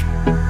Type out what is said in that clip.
you.